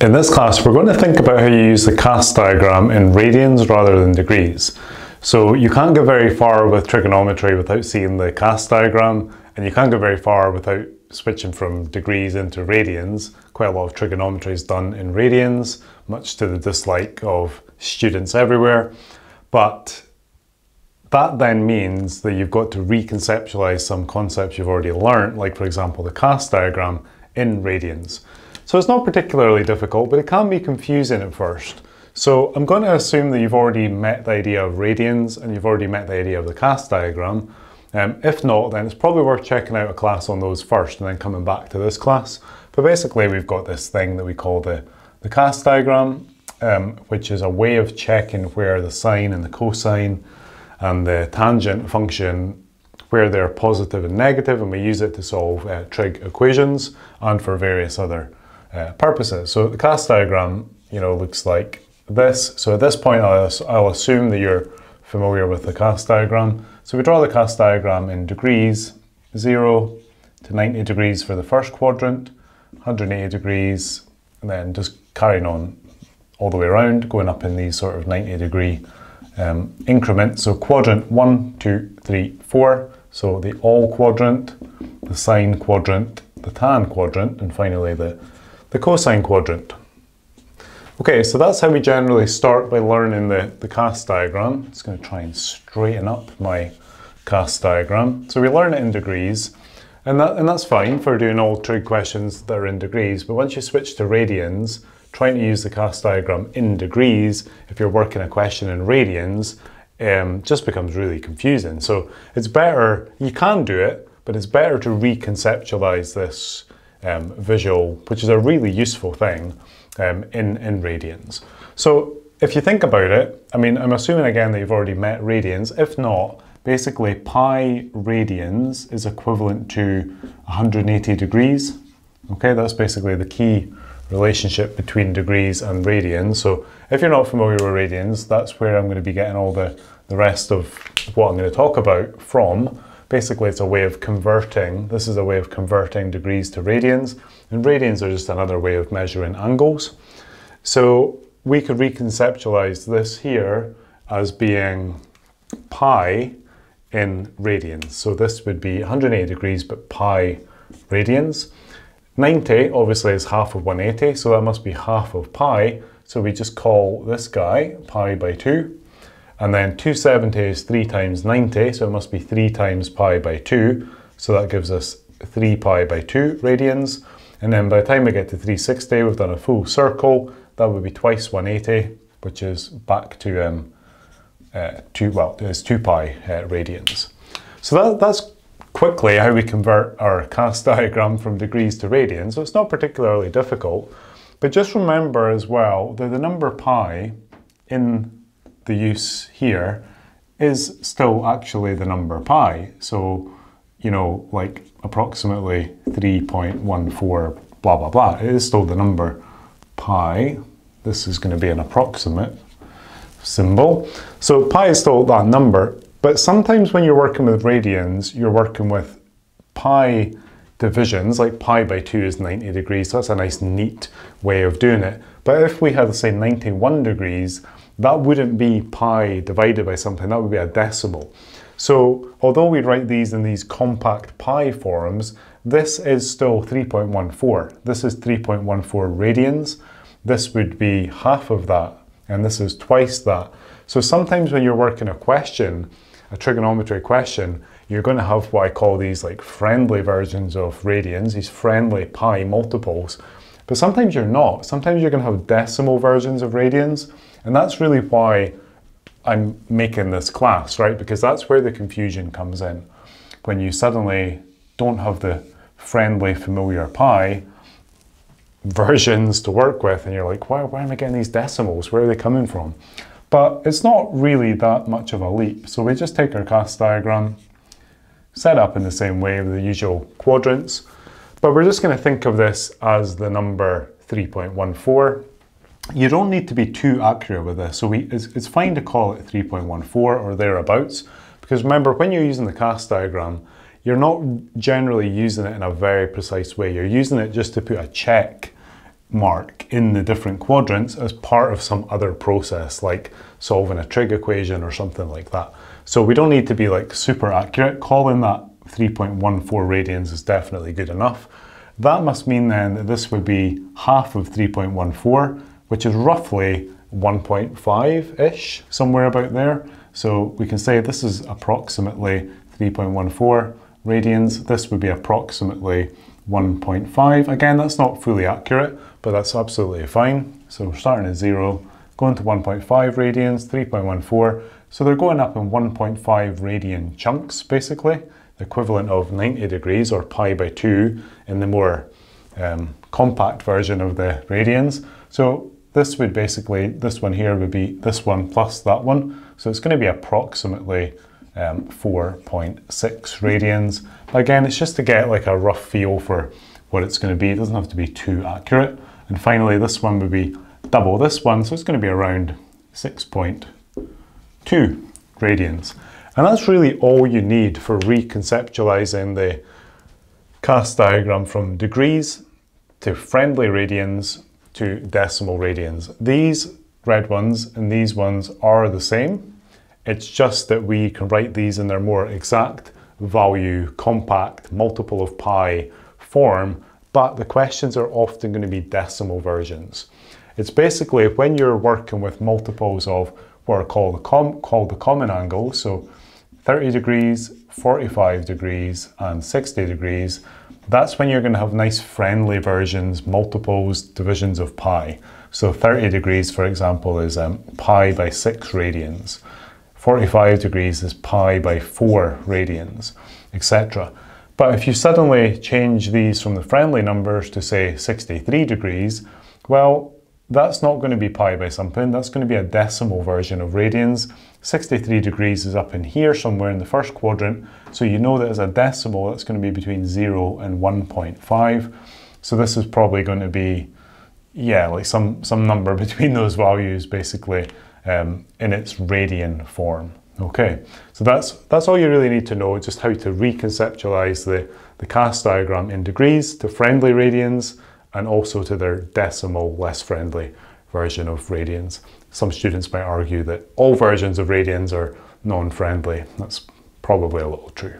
In this class, we're going to think about how you use the CAST diagram in radians rather than degrees. So you can't get very far with trigonometry without seeing the CAST diagram, and you can't go very far without switching from degrees into radians. Quite a lot of trigonometry is done in radians, much to the dislike of students everywhere. But that then means that you've got to reconceptualize some concepts you've already learnt, like for example the CAST diagram in radians. So it's not particularly difficult, but it can be confusing at first. So I'm going to assume that you've already met the idea of radians and you've already met the idea of the CAST diagram. Um, if not, then it's probably worth checking out a class on those first and then coming back to this class. But basically we've got this thing that we call the, the CAST diagram, um, which is a way of checking where the sine and the cosine and the tangent function where they're positive and negative and we use it to solve uh, trig equations and for various other uh, purposes. So the CAST diagram, you know, looks like this. So at this point, I'll, I'll assume that you're familiar with the CAST diagram. So we draw the CAST diagram in degrees, 0 to 90 degrees for the first quadrant, 180 degrees, and then just carrying on all the way around, going up in these sort of 90 degree um, increments. So quadrant 1, 2, 3, 4. So the all quadrant, the sine quadrant, the tan quadrant, and finally the the cosine quadrant. Okay, so that's how we generally start by learning the, the CAST diagram. Just going to try and straighten up my CAST diagram. So we learn it in degrees, and, that, and that's fine for doing all trig questions that are in degrees, but once you switch to radians, trying to use the CAST diagram in degrees, if you're working a question in radians, um, just becomes really confusing. So it's better, you can do it, but it's better to reconceptualize this um, visual, which is a really useful thing um, in, in radians. So if you think about it, I mean, I'm assuming again that you've already met radians. If not, basically pi radians is equivalent to 180 degrees. Okay, that's basically the key relationship between degrees and radians. So if you're not familiar with radians, that's where I'm going to be getting all the, the rest of what I'm going to talk about from. Basically, it's a way of converting, this is a way of converting degrees to radians, and radians are just another way of measuring angles. So we could reconceptualize this here as being pi in radians. So this would be 180 degrees, but pi radians. 90 obviously is half of 180, so that must be half of pi. So we just call this guy pi by 2. And then 270 is 3 times 90, so it must be 3 times pi by 2. So that gives us 3 pi by 2 radians. And then by the time we get to 360, we've done a full circle. That would be twice 180, which is back to um, uh, 2, well, it's 2 pi uh, radians. So that, that's quickly how we convert our CAST diagram from degrees to radians. So it's not particularly difficult. But just remember as well that the number pi in the use here is still actually the number pi. So, you know, like approximately 3.14 blah, blah, blah. It is still the number pi. This is going to be an approximate symbol. So pi is still that number, but sometimes when you're working with radians, you're working with pi divisions, like pi by 2 is 90 degrees, so that's a nice neat way of doing it. But if we had, say, 91 degrees, that wouldn't be pi divided by something, that would be a decimal. So although we write these in these compact pi forms, this is still 3.14. This is 3.14 radians. This would be half of that, and this is twice that. So sometimes when you're working a question, a trigonometry question, you're going to have what I call these like friendly versions of radians, these friendly pi multiples. But sometimes you're not. Sometimes you're going to have decimal versions of radians. And that's really why I'm making this class, right? Because that's where the confusion comes in. When you suddenly don't have the friendly, familiar pi versions to work with, and you're like, why, why am I getting these decimals? Where are they coming from? But it's not really that much of a leap. So we just take our CAST diagram, set up in the same way with the usual quadrants, but we're just going to think of this as the number 3.14 you don't need to be too accurate with this. So we, it's, it's fine to call it 3.14 or thereabouts, because remember, when you're using the CAST diagram, you're not generally using it in a very precise way. You're using it just to put a check mark in the different quadrants as part of some other process, like solving a trig equation or something like that. So we don't need to be like super accurate. Calling that 3.14 radians is definitely good enough. That must mean then that this would be half of 3.14, which is roughly 1.5-ish, somewhere about there. So we can say this is approximately 3.14 radians. This would be approximately 1.5. Again, that's not fully accurate, but that's absolutely fine. So we're starting at zero, going to 1.5 radians, 3.14. So they're going up in 1.5 radian chunks, basically, the equivalent of 90 degrees or pi by 2 in the more um, compact version of the radians. So this would basically, this one here would be this one plus that one. So it's going to be approximately um, 4.6 radians. But Again, it's just to get like a rough feel for what it's going to be. It doesn't have to be too accurate. And finally, this one would be double this one. So it's going to be around 6.2 radians. And that's really all you need for reconceptualizing the CAST diagram from degrees to friendly radians to decimal radians. These red ones and these ones are the same. It's just that we can write these in their more exact value, compact, multiple of pi form, but the questions are often going to be decimal versions. It's basically when you're working with multiples of what are called the, com called the common angle, so 30 degrees, 45 degrees, and 60 degrees, that's when you're going to have nice friendly versions, multiples, divisions of pi. So 30 degrees, for example, is um, pi by 6 radians. 45 degrees is pi by 4 radians, etc. But if you suddenly change these from the friendly numbers to say 63 degrees, well, that's not going to be pi by something, that's going to be a decimal version of radians. 63 degrees is up in here somewhere in the first quadrant, so you know that as a decimal that's going to be between 0 and 1.5. So this is probably going to be, yeah, like some, some number between those values basically um, in its radian form. Okay, so that's, that's all you really need to know, just how to reconceptualize the, the CAST diagram in degrees to friendly radians and also to their decimal, less friendly version of radians. Some students might argue that all versions of radians are non-friendly. That's probably a little true.